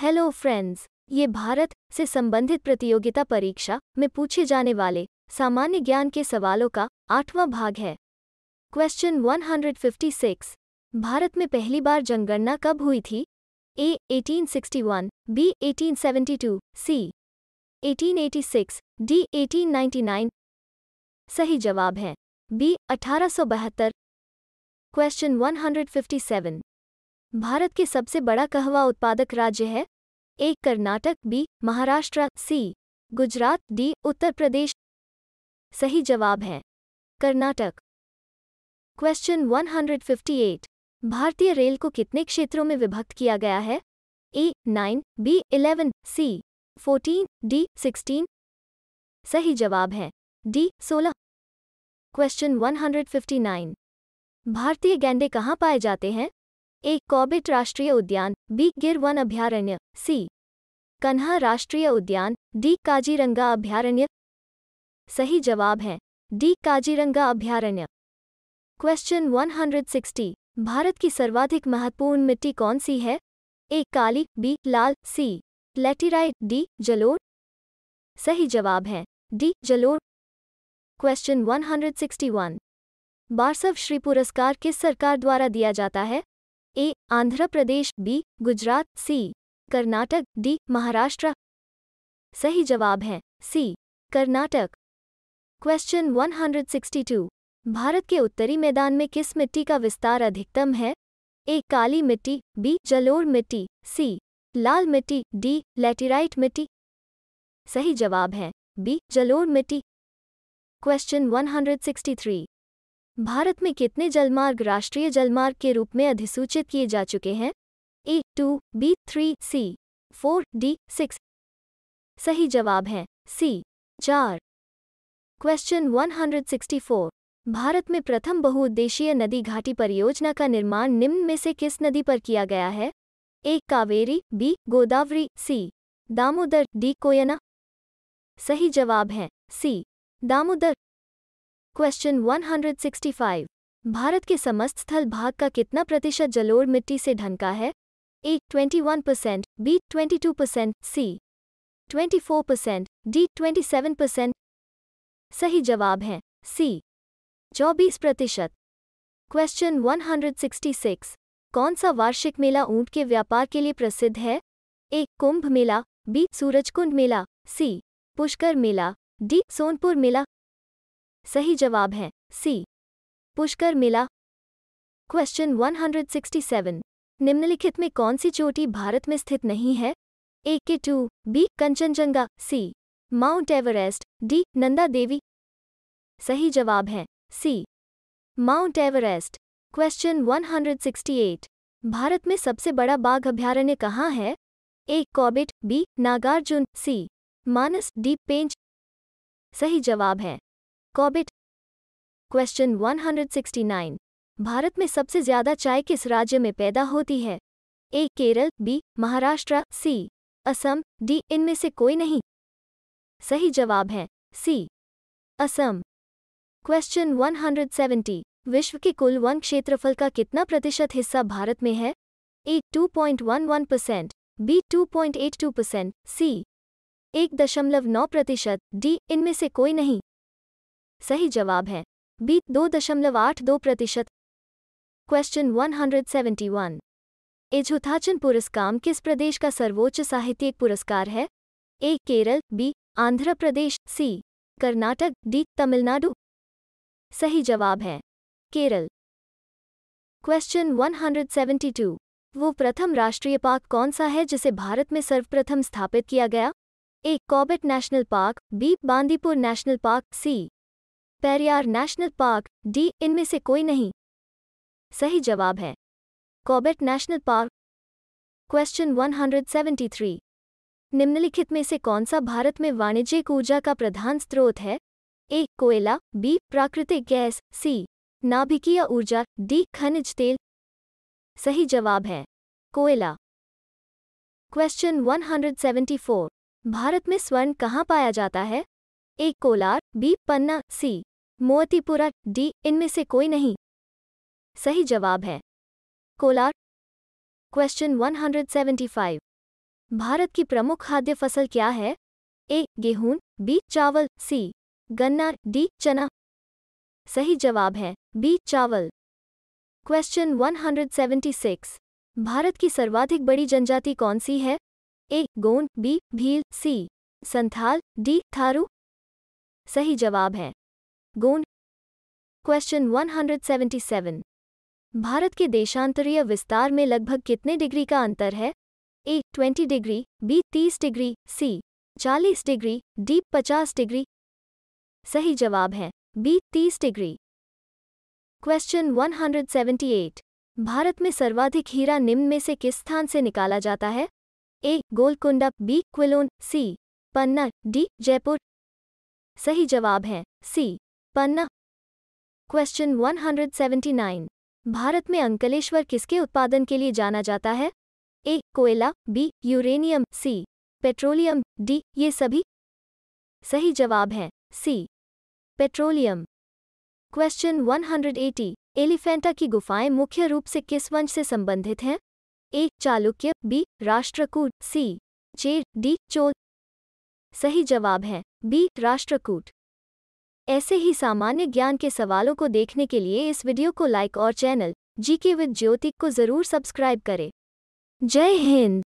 Hello friends ये भारत से संबंधित प्रतियोगिता परीक्षा में पूछे जाने वाले सामान्य ज्ञान के सवालों का आठवां भाग है। क्वेश्चन 156 भारत में पहली बार जनगणना कब हुई थी? ए 1861 बी 1872 सी 1886 डी 1899 सही जवाब है। बी 1872 क्वेश्चन 157 भारत के सबसे बड़ा कहवा उत्पादक राज्य है? A Karnataka B, Maharashtra C, Gujarat D, Uttar Pradesh. सही जवाब है। कर्नाटक। क्वेश्चन 158 भारतीय रेल को कितने क्षेत्रों में विभक्त किया गया है? A nine B eleven C fourteen D sixteen सही जवाब है। डी सोलह। क्वेश्चन 159 भारतीय गैंडे कहाँ पाए जाते हैं? ए कॉबिट राष्ट्रीय उद्यान, बी गिर वन अभ्यारण्य, सी कन्हा राष्ट्रीय उद्यान, डी काजीरंगा अभ्यारण्य। सही जवाब है, डी काजीरंगा अभ्यारण्य। क्वेश्चन 160 भारत की सर्वाधिक महत्वपूर्ण मिट्टी कौन सी है? ए काली, बी लाल, सी लेटिराइट, डी जलोर सही जवाब है, डी जलोर क्वेश्चन 161 बारसव श्री पुरस्कार किस सरकार द्वारा दिया जाता है? A, Andhra Pradesh, B, Gujarat, C, Karnataka, D, Maharashtra. सही जवाब है, सी, कर्नाटक। क्वेश्चन 162 भारत के उत्तरी मैदान में किस मिट्टी का विस्तार अधिकतम है? ए, काली मिट्टी, बी जलोर मिट्टी, सी, लाल मिट्टी, डी, लेटिराइट मिट्टी। सही जवाब है, बी जलोर मिट्टी। क्वेश्चन 163 भारत में कितने जलमार्ग राष्ट्रीय जलमार्ग के रूप में अधिसूचित किए जा चुके हैं? A, two, B, three, C, four, D, six. सही जवाब है, सी, चार। क्वेश्चन 164 भारत में प्रथम बहुउद्देशीय नदी घाटी परियोजना का निर्माण निम्न में से किस नदी पर किया गया है? A, Kaveri, B, Godavari, C, Damodar, D, Koyna. सही जवाब है, सी, दामोदर। क्वेश्चन 165 भारत के समस्त स्थल भाग का कितना प्रतिशत जलोढ़ मिट्टी से ढनका है? A 21 percent B 22 percent C 24 percent D 27 percent सही जवाब है सी 24 प्रतिशत। क्वेश्चन 166 कौन सा वार्षिक मेला ऊँट के व्यापार के लिए प्रसिद्ध है? A Kumbh Mela B Surajkund Mela C Pushkar Mela D Sonpur Mela सही जवाब है, सी। पुष्कर मिला। क्वेश्चन 167 निम्नलिखित में कौन सी चोटी भारत में स्थित नहीं है? A K two, B Kanchenjunga, C. Mount Everest, D Nanda Devi. सही जवाब है, C. Mount Everest. Question 168 Bharat में सबसे बड़ा बाघ अभ्यारण्य कहाँ है? A Corbett, B Nagarjun, C. Manas, D Pench. सही जवाब है कॉबिट। क्वेश्चन 169 भारत में सबसे ज़्यादा चाय किस राज्य में पैदा होती है? A Kerala B Maharashtra C Assam D इनमें से कोई नहीं। सही जवाब है सी असम। क्वेश्चन 170 विश्व के कुल वन क्षेत्रफल का कितना प्रतिशत हिस्सा भारत में है? A 2.11 percent B 2.82 percent C एक दशमलव नौ प्रतिशत. डी इनमें से कोई नहीं। सही जवाब है। बी, दो दशमलव आठ दो प्रतिशत। क्वेश्चन 171 एजुथाचन पुरस्कार किस प्रदेश का सर्वोच्च साहित्यिक पुरस्कार है? A, Kerala, B, Andhra Pradesh, C, Karnataka, D, Tamil Nadu. सही जवाब है, केरल। क्वेश्चन 172 वो प्रथम राष्ट्रीय पार्क कौन सा है जिसे भारत में सर्वप्रथम स्थापित किया गया? A, Corbett national park, B, Bandipur national park, C Periyar national park, D, इनमें से कोई नहीं। सही जवाब है। Corbett national park. क्वेश्चन 173 निम्नलिखित में से कौन सा भारत में वाणिज्यिक ऊर्जा का प्रधान स्रोत है? ए, कोयला, बी, प्राकृतिक गैस, सी, नाभिकीय ऊर्जा, डी, खनिज तेल। सही जवाब है। कोयला। क्वेश्चन 174 भारत में स्वर्ण कहाँ पाया जाता है? A, Kolar, B, Panna, C. Motipura, D, इनमें से कोई नहीं। सही जवाब है। कोलार। क्वेश्चन 175 भारत की प्रमुख खाद्य फ़सल क्या है? ए, गेहूँ, बी, चावल, सी, गन्ना, डी, चना। सही जवाब है, बी, चावल। क्वेश्चन 176 भारत की सर्वाधिक बड़ी जनजाति कौन सी है? A, Gond, B, Bhil, C, Santhal, D, Tharu. सही जवाब है। गोंड क्वेश्चन 177 भारत के देशांतरीय विस्तार में लगभग कितने डिग्री का अंतर है? A 20 degree B 30 degree C 40 degree D 50 degree. सही जवाब है बी 30 डिग्री। क्वेश्चन 178 भारत में सर्वाधिक हीरा निम्न में से किस स्थान से निकाला जाता है? A Golconda B Quilon C Panna D Jaipur. सही जवाब है सी पन्ना क्वेश्चन 179 भारत में अंकलेश्वर किसके उत्पादन के लिए जाना जाता है? ए कोयला B uranium C petroleum D ये सभी सही जवाब है। सी पेट्रोलियम क्वेश्चन 180 एलिफेंटा की गुफाएँ मुख्य रूप से किस वंश से संबंधित हैं? A Chalukya B Rashtrakuta C Chera D Chola. सही जवाब है। बी राष्ट्रकूट। ऐसे ही सामान्य ज्ञान के सवालों को देखने के लिए इस वीडियो को लाइक और चैनल जीके विद ज्योतिक को ज़रूर सब्सक्राइब करें। जय हिंद!